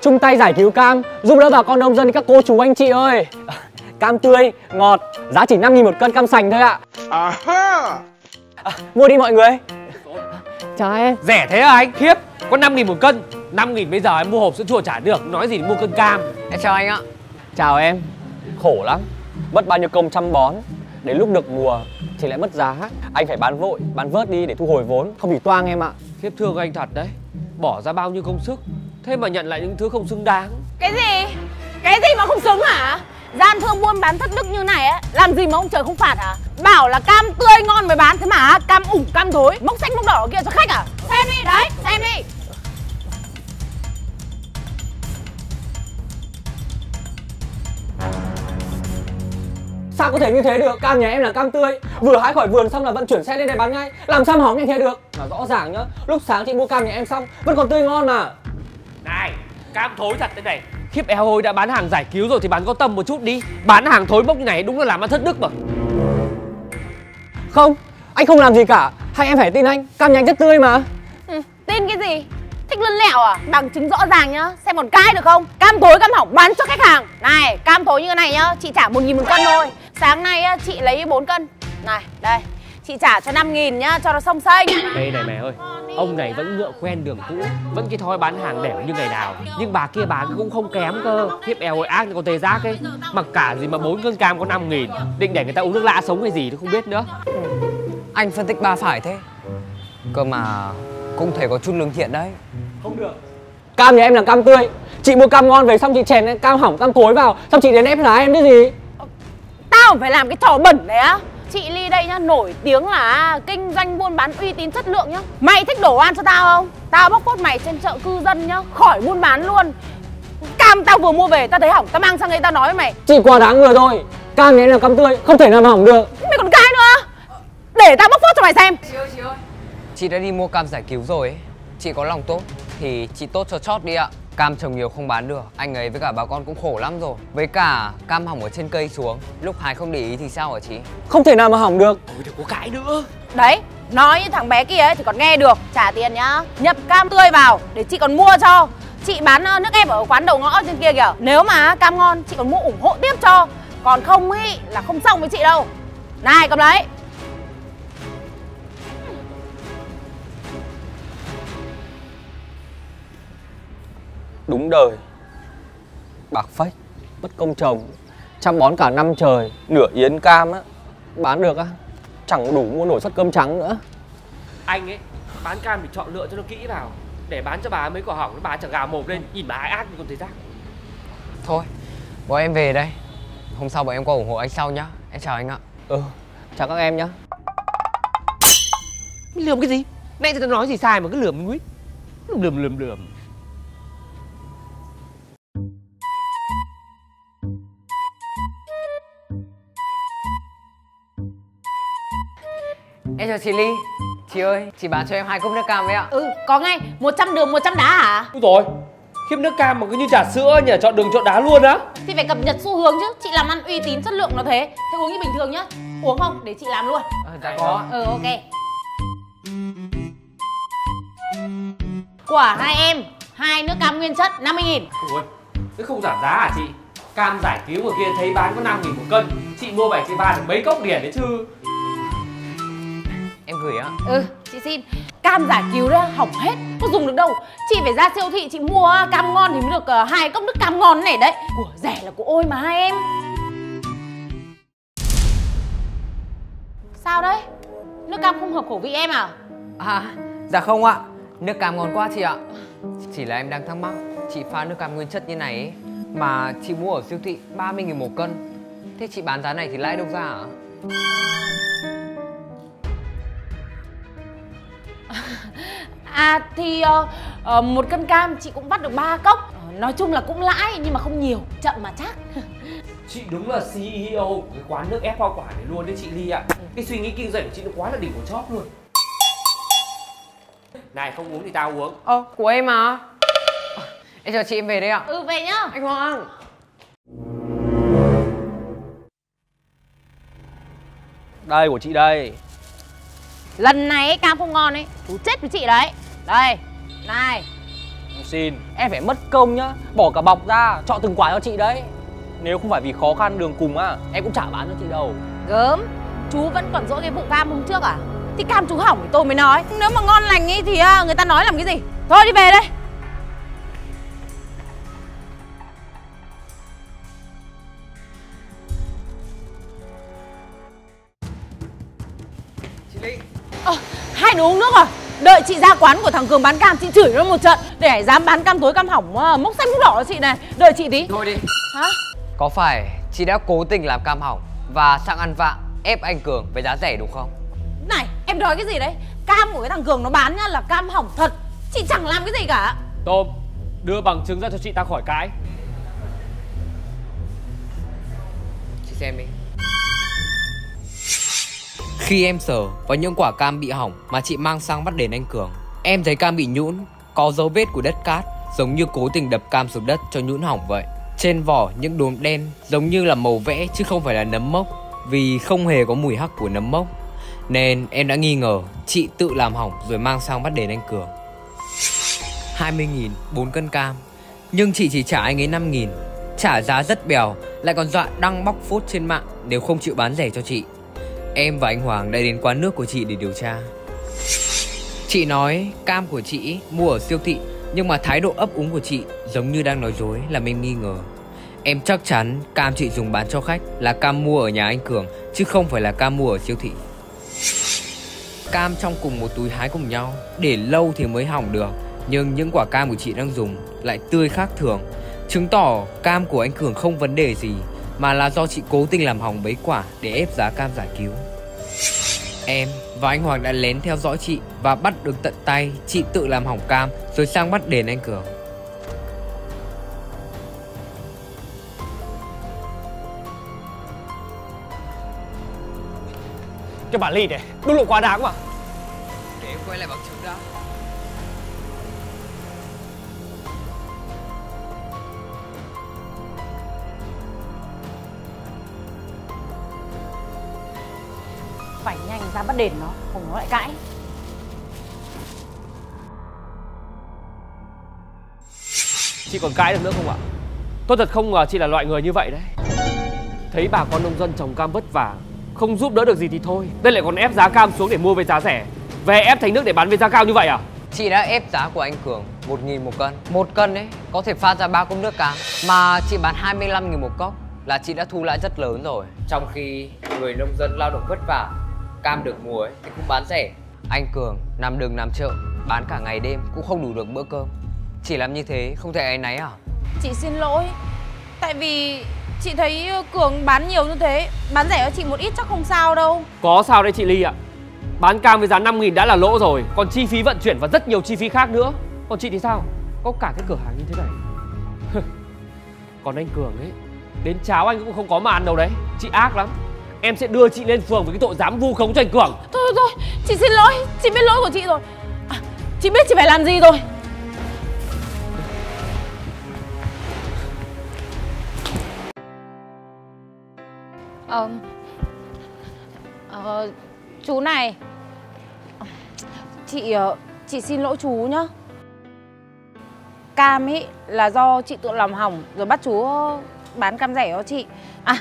chung tay giải cứu cam giúp đỡ bà con nông dân các cô chú anh chị ơi. Cam tươi ngọt giá chỉ 5 nghìn một cân cam sành thôi ạ. À, mua đi mọi người. Chào em. Rẻ thế à anh? Khiếp có 5 nghìn một cân. 5 nghìn bây giờ em mua hộp sữa chua trả được nói gì mua cân cam. Em chào anh ạ. Chào em. Khổ lắm. Mất bao nhiêu công chăm bón đến lúc được mùa thì lại mất giá. Anh phải bán vội bán vớt đi để thu hồi vốn không bị toang em ạ. Khiếp thương anh thật đấy. Bỏ ra bao nhiêu công sức thế mà nhận lại những thứ không xứng đáng. Cái gì? Cái gì mà không xứng hả? Gian thương buôn bán thất đức như này ấy làm gì mà ông trời không phạt hả? Bảo là cam tươi ngon mới bán thế mà cam ủng cam thối mốc xanh mốc đỏ kia cho khách à? Xem đi đấy xem đi. Sao có thể như thế được? Cam nhà em là cam tươi. Vừa hái khỏi vườn xong là vận chuyển xe lên đây bán ngay. Làm sao mà hỏng như thế được? Mà rõ ràng nhá Lúc sáng chị mua cam nhà em xong Vẫn còn tươi ngon mà Cam thối thật thế này. Khiếp eo ơi đã bán hàng giải cứu rồi thì bán có tâm một chút đi. Bán hàng thối bốc như này đúng là làm ăn thất đức mà. Không Anh không làm gì cả. Hay em phải tin anh. Cam nhà anh rất tươi mà. Ừ, Tin cái gì? Thích lân lẹo à? Bằng chứng rõ ràng nhá. Xem một cái được không? Cam thối cam hỏng bán cho khách hàng. Này cam thối như thế này nhá. Chị trả một nghìn một cân thôi. Sáng nay chị lấy 4 cân. Này đây Chị trả cho 5 nghìn nhá cho nó song xanh Đây này mẹ ơi Ông này vẫn ngựa quen đường cũ Vẫn cái thói bán hàng đẻo như ngày nào. Nhưng bà kia bán cũng không kém cơ. Thiếp eo ơi ác như con tê giác ấy. Mặc cả gì mà bốn cân cam có 5 nghìn Định để người ta uống nước lã sống hay gì tôi không biết nữa. Anh phân tích ba phải thế. Cơ mà cũng thấy có chút lương thiện đấy. Không được. Cam nhà em là cam tươi. Chị mua cam ngon về xong chị chèn cam hỏng cam thối vào. Xong chị đến ép giá em cái gì? Tao phải làm cái trò bẩn đấy á Chị Ly đây nhá nổi tiếng là kinh doanh buôn bán uy tín chất lượng nhá. Mày thích đổ oan cho tao không? Tao bóc phốt mày trên chợ cư dân nhá Khỏi buôn bán luôn. Cam tao vừa mua về tao thấy hỏng Tao mang sang đây tao nói với mày. Chị quá đáng vừa thôi Cam em là cam tươi Không thể nào mà hỏng được. Mày còn cái nữa. Để tao bóc phốt cho mày xem. Chị ơi chị ơi. Chị đã đi mua cam giải cứu rồi ấy. Chị có lòng tốt Thì chị tốt cho chót đi ạ Cam trồng nhiều không bán được. Anh ấy với cả bà con cũng khổ lắm rồi. Với cả cam hỏng ở trên cây xuống. Lúc hái không để ý thì sao hả chị? Không thể nào mà hỏng được. Ôi đừng có cãi nữa. Đấy Nói như thằng bé kia ấy thì còn nghe được. Trả tiền nhá. Nhập cam tươi vào Để chị còn mua cho. Chị bán ờ, nước ép ở quán đầu ngõ trên kia kìa. Nếu mà cam ngon chị còn mua ủng hộ tiếp cho. Còn không ý là không xong với chị đâu. Này cầm lấy Đúng đời. Bạc phách Mất công trồng Chăm bón cả năm trời Nửa yến cam á. Bán được á. Chẳng đủ mua nổi suất cơm trắng nữa. Anh ấy Bán cam thì chọn lựa cho nó kỹ vào. Để bán cho bà mấy quả hỏng Bà chẳng gào mồm lên Nhìn bà ác như con thấy rác Thôi Bọn em về đây. Hôm sau bọn em qua ủng hộ anh sau nhá. Em chào anh ạ. Ừ Chào các em nhá. Lườm cái gì? Nãy tao nói gì sai mà cứ lườm nguýt Lườm lườm lườm Em chào chị Ly. Chị ơi, chị bán cho em hai cốc nước cam với ạ. Ừ, có ngay. 100 đường 100 đá hả? Úi rồi Khiếp nước cam mà cứ như trà sữa nhỉ Chọn đường chọn đá luôn á. Thì phải cập nhật xu hướng chứ. Chị làm ăn uy tín chất lượng nó thế. Thế uống như bình thường nhá. Uống không? Để chị làm luôn. À, Dạ có. Ừ, ok. Quả hai em. Hai nước cam nguyên chất 50 nghìn. Ủa, thế không giảm giá à chị? Cam giải cứu ở kia thấy bán có 5 nghìn một cân. Chị mua bảy chị ba được mấy cốc điển đấy chứ gửi á. Ừ, chị xin. Cam giải cứu đó hỏng hết, có dùng được đâu. Chị phải ra siêu thị chị mua cam ngon thì mới được uh, hai cốc nước cam ngon này đấy. Của rẻ là của ôi mà hai em. Sao đấy? Nước cam không hợp khẩu vị em à? À, dạ không ạ. Nước cam ngon quá chị ạ. Chỉ là em đang thắc mắc Chị pha nước cam nguyên chất như này ấy, Mà chị mua ở siêu thị 30 nghìn một cân. Thế chị bán giá này thì lãi đâu ra hả? À thì uh, một cân cam chị cũng bắt được 3 cốc. Uh, Nói chung là cũng lãi nhưng mà không nhiều, chậm mà chắc. Chị đúng là CEO của cái quán nước ép hoa quả này luôn đấy chị Ly ạ. Cái suy nghĩ kinh doanh của chị nó quá là đỉnh của chóp luôn. Này không uống thì tao uống. Ờ, của em mà Em chào chị em về đây ạ. Ừ về nhá. Anh Hoàng. Đây của chị đây Lần này ấy, cam không ngon ấy Chú chết với chị đấy. Đây Này. Xin Em phải mất công nhá Bỏ cả bọc ra Chọn từng quả cho chị đấy. Nếu không phải vì khó khăn đường cùng á Em cũng chả bán cho chị đâu. Gớm Chú vẫn còn dỗi cái vụ cam hôm trước à? Thì cam chú hỏng thì tôi mới nói. Nếu mà ngon lành ý thì à, người ta nói làm cái gì? Thôi đi về đây uống nước à? Đợi chị ra quán của thằng Cường bán cam, chị chửi nó một trận Để dám bán cam tối cam hỏng à, mốc xanh mốc đỏ cho chị này Đợi chị tí Thôi đi Hả? Có phải chị đã cố tình làm cam hỏng Và sang ăn vạ ép anh Cường với giá rẻ đúng không? Này, em nói cái gì đấy? Cam của cái thằng Cường nó bán nhá là cam hỏng thật Chị chẳng làm cái gì cả Tôm Đưa bằng chứng ra cho chị ta khỏi cãi Chị xem đi khi em sờ vào những quả cam bị hỏng mà chị mang sang bắt đền anh Cường Em thấy cam bị nhũn, có dấu vết của đất cát Giống như cố tình đập cam xuống đất cho nhũn hỏng vậy. Trên vỏ những đốm đen giống như là màu vẽ chứ không phải là nấm mốc Vì không hề có mùi hắc của nấm mốc. Nên em đã nghi ngờ chị tự làm hỏng rồi mang sang bắt đền anh Cường. 20.000 4 cân cam. Nhưng chị chỉ trả anh ấy 5.000 Trả giá rất bèo Lại còn dọa đăng bóc phốt trên mạng Nếu không chịu bán rẻ cho chị. Em và anh Hoàng đã đến quán nước của chị để điều tra. Chị nói, cam của chị mua ở siêu thị, Nhưng mà thái độ ấp úng của chị giống như đang nói dối làm em nghi ngờ. Em chắc chắn cam chị dùng bán cho khách là cam mua ở nhà anh Cường, Chứ không phải là cam mua ở siêu thị. Cam trong cùng một túi hái cùng nhau, Để lâu thì mới hỏng được, Nhưng những quả cam của chị đang dùng lại tươi khác thường. Chứng tỏ cam của anh Cường không vấn đề gì. Mà là do chị cố tình làm hỏng mấy quả để ép giá cam giải cứu. Em và anh Hoàng đã lén theo dõi chị Và bắt được tận tay chị tự làm hỏng cam Rồi sang bắt đền anh Cường. Cái bản ly này Đúng là quá đáng mà. Để em quay lại bằng chứng đã Ra bắt đền nó Không nó lại cãi. Chị còn cãi được nữa không ạ? Tôi thật không ngờ chị là loại người như vậy đấy. Thấy bà con nông dân trồng cam vất vả Không giúp đỡ được gì thì thôi. Đây lại còn ép giá cam xuống để mua với giá rẻ. Về ép thành nước để bán với giá cao như vậy à? Chị đã ép giá của anh Cường 1.000 một cân. Một cân ấy có thể pha ra ba cốc nước cam. Mà chị bán 25.000 một cốc là chị đã thu lãi rất lớn rồi. Trong khi người nông dân lao động vất vả Cam được mùa ấy thì cũng bán rẻ. Anh Cường nằm đường nằm chợ Bán cả ngày đêm cũng không đủ được bữa cơm. Chỉ làm như thế không thể áy náy à? Chị xin lỗi Tại vì chị thấy Cường bán nhiều như thế Bán rẻ cho chị một ít chắc không sao đâu. Có sao đây chị Ly ạ. Bán cam với giá 5.000 đã là lỗ rồi Còn chi phí vận chuyển và rất nhiều chi phí khác nữa. Còn chị thì sao? Có cả cái cửa hàng như thế này. Còn anh Cường ấy Đến cháo anh cũng không có mà ăn đâu đấy. Chị ác lắm Em sẽ đưa chị lên phường với cái tội dám vu khống cho anh Cường. Thôi thôi thôi. Chị xin lỗi. Chị biết lỗi của chị rồi. À, Chị biết chị phải làm gì rồi. Ờ Ờ Chú này. Chị ờ, Chị xin lỗi chú nhá. Cam ý là do chị tự làm hỏng Rồi bắt chú bán cam rẻ cho chị. À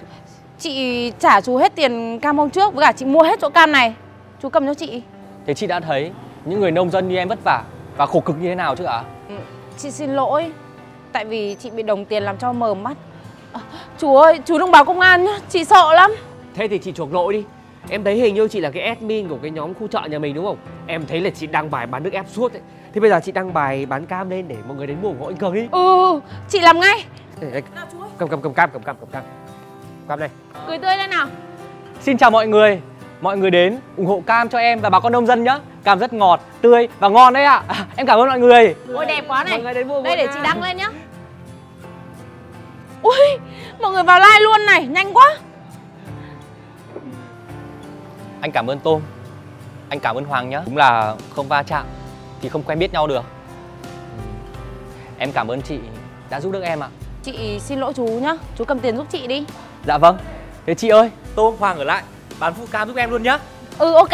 Chị trả chú hết tiền cam hôm trước Với cả chị mua hết chỗ cam này. Chú cầm cho chị. Thế chị đã thấy những người nông dân như em vất vả Và khổ cực như thế nào chứ ạ? Ừ, Chị xin lỗi. Tại vì chị bị đồng tiền làm cho mờ mắt. À, Chú ơi chú đừng báo công an nhá Chị sợ lắm. Thế thì chị chuộc lỗi đi. Em thấy hình như chị là cái admin của cái nhóm khu chợ nhà mình đúng không? Em thấy là chị đăng bài bán nước ép suốt ấy. Thế bây giờ chị đăng bài bán cam lên để mọi người đến mua ủng hộ anh Cường đi. Ừ chị làm ngay. Cầm cầm cầm cam cầm cam cầm cam Cam này. Cười tươi lên nào. Xin chào mọi người. Mọi người đến ủng hộ cam cho em và bà con nông dân nhé Cam rất ngọt, tươi và ngon đấy ạ. À. Em cảm ơn mọi người. Ôi đẹp quá này. Mọi người đến mua Đây để chị đăng lên nhá. Ui mọi người vào like luôn này Nhanh quá. Anh cảm ơn Tôm. Anh cảm ơn Hoàng nhé Đúng là không va chạm Thì không quen biết nhau được. Em cảm ơn chị đã giúp đỡ em ạ. Chị xin lỗi chú nhá. Chú cầm tiền giúp chị đi Dạ vâng. Thế chị ơi Tôm Hoàng ở lại Bán phụ cam giúp em luôn nhá. Ừ ok